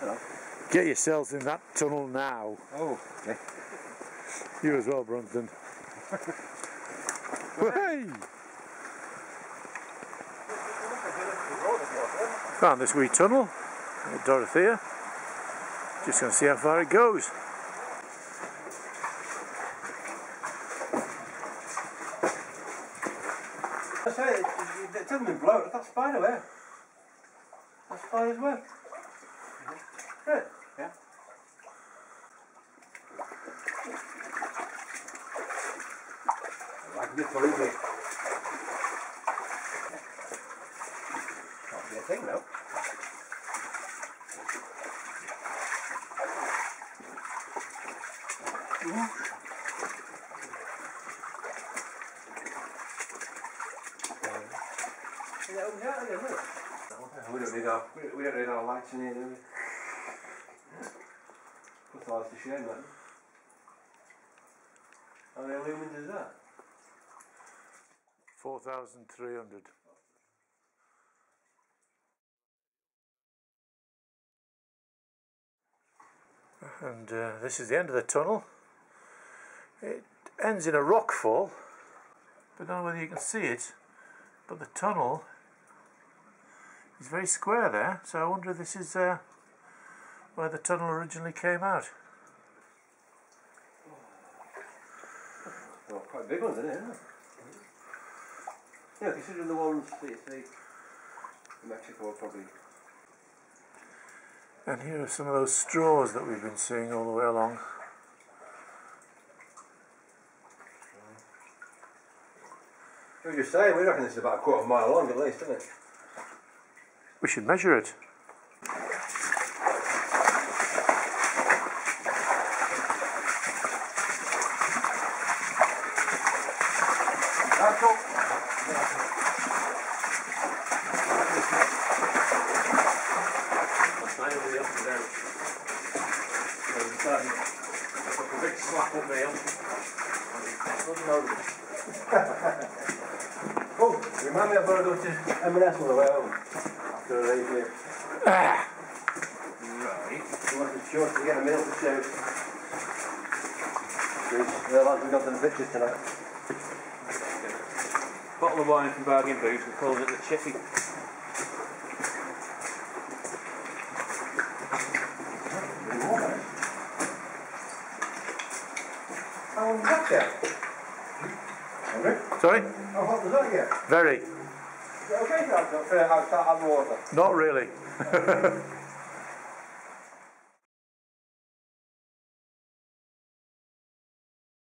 Hello. Get yourselves in that tunnel now. Oh, okay. You as well, Brunsdon. hey! Found this wee tunnel at Dorothea. Just going to see how far it goes. I say, it, it, it hasn't been blown. That's spider web. That's fine as web. Right. Yeah. I can get through it. Can't be a thing now. Yeah. We don't need our, we we don't need our lights in here, do we? Otherwise it's a shame. How many lumens is that? 4,300. And uh, this is the end of the tunnel. It ends in a rock fall. But I don't know whether you can see it, but the tunnel is very square there. So I wonder if this is uh, where the tunnel originally came out. Well, quite big ones, isn't it? Yeah, considering the ones that you see in Mexico, probably. And here are some of those straws that we've been seeing all the way along. You were just saying, we reckon this is about a quarter of a mile long at least, isn't it? We should measure it. That's all. Oh, remind me I've got to go to M&S on the way home. After a race here. Ah, Right. You want to short to get a meal to show. The lads we got to the pictures tonight. Bottle of wine from Bargain Booze and calls it the Chippy. How oh, long was that get? Henry? sorry? How hot was that get? Very. Is it okay to have, to to have water? Not really.